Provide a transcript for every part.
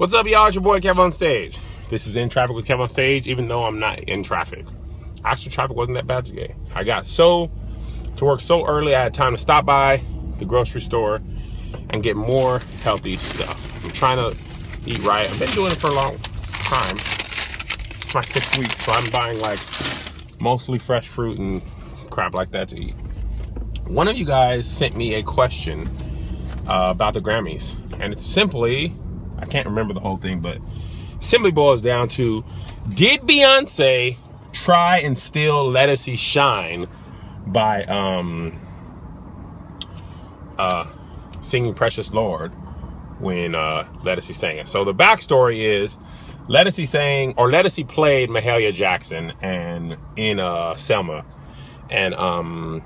What's up, y'all? It's your boy Kev on stage. This is In Traffic with Kev on stage, even though I'm not in traffic. Actually, traffic wasn't that bad today. I got so to work so early, I had time to stop by the grocery store and get more healthy stuff. I'm trying to eat right. I've been doing it for a long time. It's my sixth week, so I'm buying like mostly fresh fruit and crap like that to eat. One of you guys sent me a question uh, about the Grammys, and it's simply, I can't remember the whole thing, but simply boils down to, did Beyonce try and steal Ledisi's Shine by um uh singing Precious Lord when uh Ledisi sang it. So the backstory is Ledisi sang or Ledisi played Mahalia Jackson and in uh Selma. And um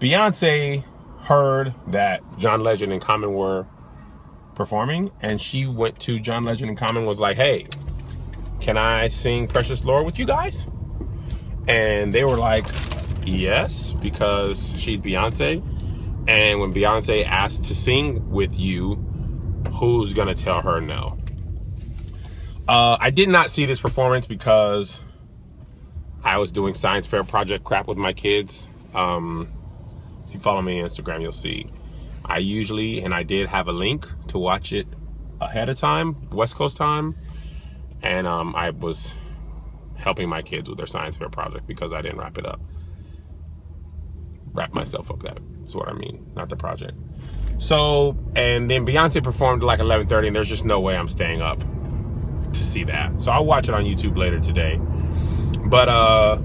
Beyonce heard that John Legend and Common were performing and she went to John Legend and Common was like, "Hey, can I sing Precious Lord with you guys?" And they were like, Yes, because she's Beyonce. And when Beyonce asked to sing with you, who's gonna tell her no? Uh, I did not see this performance because I was doing science fair project crap with my kids. Um, if you follow me on Instagram, you'll see. I usually, and I did have a link to watch it ahead of time, West Coast time. And um, I was helping my kids with their science fair project because I didn't wrap it up wrap myself up. That is what I mean, not the project. So, and then Beyonce performed like 11:30, and there's just no way I'm staying up to see that. So I'll watch it on YouTube later today. But uh,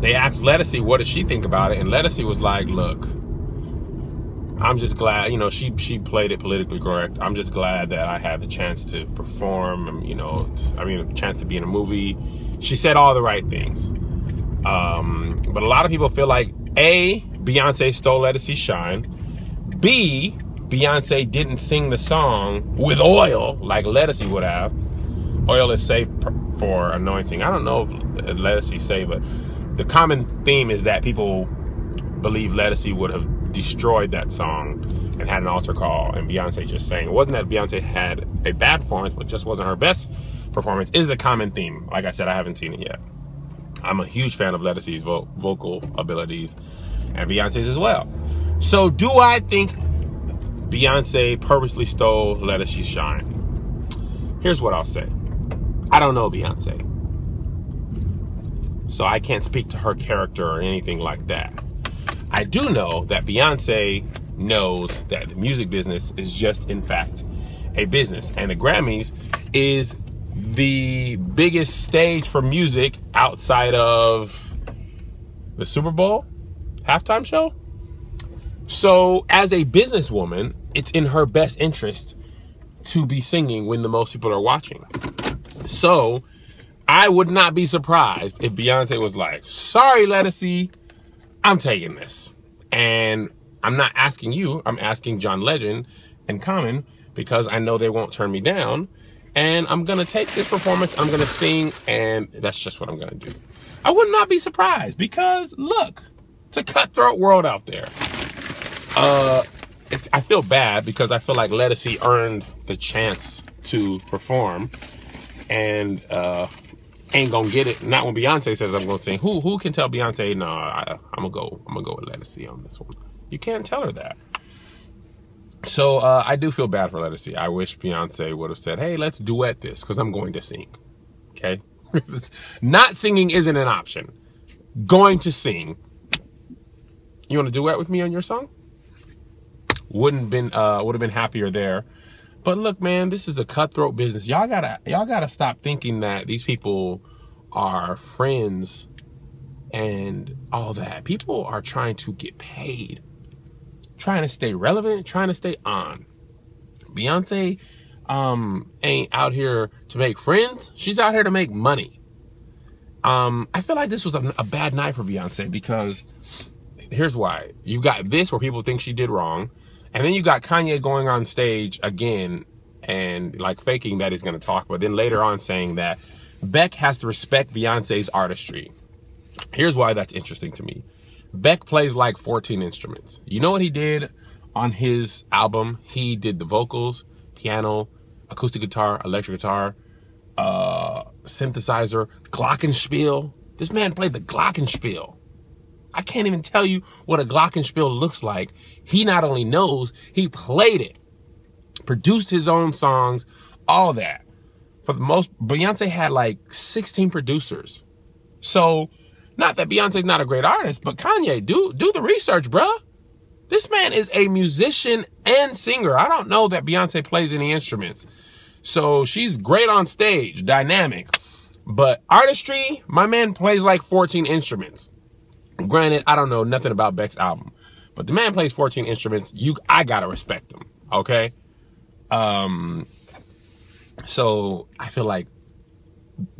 they asked Ledisi what does she think about it, and Ledisi was like, "Look, I'm just glad, you know, she she played it politically correct. I'm just glad that I had the chance to perform, you know, I mean, a chance to be in a movie. She said all the right things. Um, but a lot of people feel like a, Beyonce stole Ledisi's Shine. B, Beyonce didn't sing the song with oil like Ledisi would have. Oil is safe for anointing. I don't know if Ledisi say, but the common theme is that people believe Ledisi would have destroyed that song and had an altar call, and Beyonce just sang. It wasn't that Beyonce had a bad performance, but just wasn't her best performance. Is the common theme. Like I said, I haven't seen it yet. I'm a huge fan of Ledisi's vo vocal abilities and Beyonce's as well. So do I think Beyonce purposely stole Ledisi's Shine? Here's what I'll say. I don't know Beyonce. So I can't speak to her character or anything like that. I do know that Beyonce knows that the music business is just, in fact, a business. And the Grammys is the biggest stage for music outside of the Super Bowl halftime show. So, as a businesswoman, it's in her best interest to be singing when the most people are watching. So, I would not be surprised if Beyonce was like, sorry, Ledisi, I'm taking this. And I'm not asking you, I'm asking John Legend and Common because I know they won't turn me down and I'm gonna take this performance, I'm gonna sing, and that's just what I'm gonna do. I would not be surprised because look, it's a cutthroat world out there. Uh, I feel bad because I feel like Ledisi earned the chance to perform, and uh, ain't gonna get it. Not when Beyonce says I'm gonna sing. Who who can tell Beyonce? No, I, am gonna go. I'm gonna go with Ledisi on this one. You can't tell her that. So uh, I do feel bad for Ledisi. I wish Beyonce would have said, "Hey, let's duet this," because I'm going to sing. Okay, not singing isn't an option. Going to sing. You want to duet with me on your song? Wouldn't been uh, would have been happier there. But look, man, this is a cutthroat business. Y'all gotta y'all gotta stop thinking that these people are friends and all that. People are trying to get paid trying to stay relevant, trying to stay on. Beyonce um, ain't out here to make friends. She's out here to make money. Um, I feel like this was a, a bad night for Beyonce because here's why. You got this where people think she did wrong. And then you got Kanye going on stage again and like faking that he's going to talk, but then later on saying that Beck has to respect Beyonce's artistry. Here's why that's interesting to me. Beck plays like 14 instruments. You know what he did on his album? He did the vocals, piano, acoustic guitar, electric guitar, uh, synthesizer, glockenspiel. This man played the glockenspiel. I can't even tell you what a glockenspiel looks like. He not only knows, he played it, produced his own songs, all that. For the most, Beyonce had like 16 producers. So, not that Beyonce's not a great artist, but Kanye, do do the research, bruh. This man is a musician and singer. I don't know that Beyonce plays any instruments. So she's great on stage, dynamic. But artistry, my man plays like 14 instruments. Granted, I don't know nothing about Beck's album, but the man plays 14 instruments. You, I gotta respect him. Okay. Um, so I feel like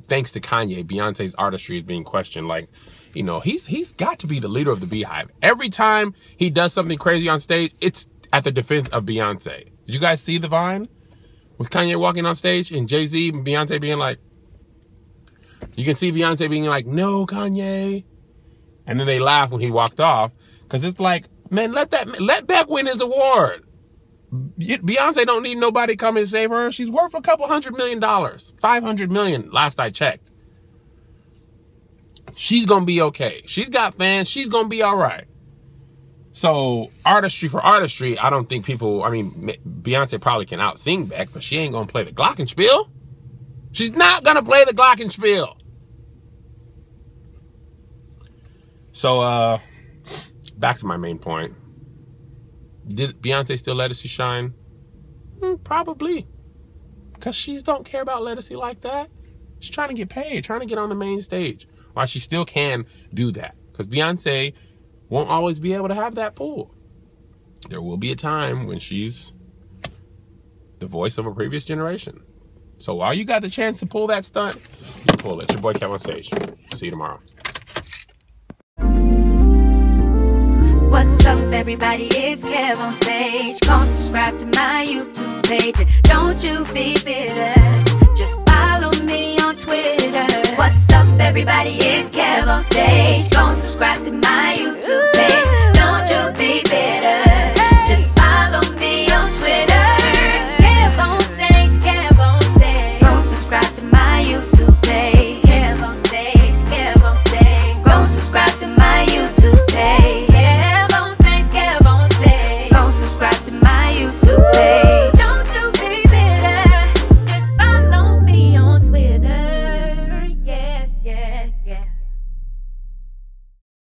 thanks to Kanye, Beyonce's artistry is being questioned. Like, you know, he's he's got to be the leader of the BeyHive. Every time he does something crazy on stage, it's at the defense of Beyonce. Did you guys see the Vine with Kanye walking on stage and Jay Z and Beyonce being like, you can see Beyonce being like, "No, Kanye," and then they laugh when he walked off because it's like, man, let that let Beck win his award. Beyonce don't need nobody come and save her. She's worth a couple hundred million dollars, five hundred million last I checked she's gonna be okay. She's got fans. She's gonna be all right. So artistry for artistry, I don't think people. I mean, Beyonce probably can out sing Beck, but she ain't gonna play the glockenspiel. She's not gonna play the glockenspiel. So, uh, back to my main point. Did Beyonce still let us shine? Mm, probably, because she don't care about Ledisi like that. She's trying to get paid, trying to get on the main stage. Why she still can do that. Because Beyonce won't always be able to have that pool. There will be a time when she's the voice of a previous generation. So while you got the chance to pull that stunt, you pull it. It's your boy Kev on stage. See you tomorrow. Everybody? It's Kev on stage. Come subscribe to my YouTube page. And Don't you be bitter. Just follow me on Twitter. What's up, everybody? It's Kev on stage. Go subscribe to my